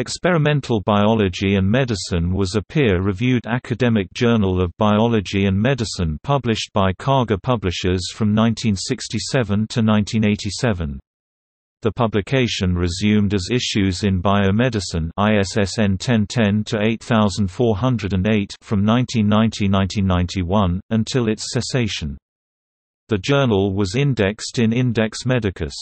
Experimental Biology and Medicine was a peer-reviewed academic journal of biology and medicine published by Karger Publishers from 1967 to 1987. The publication resumed as Issues in Biomedicine ISSN 1010-8408 from 1990–1991, until its cessation. The journal was indexed in Index Medicus.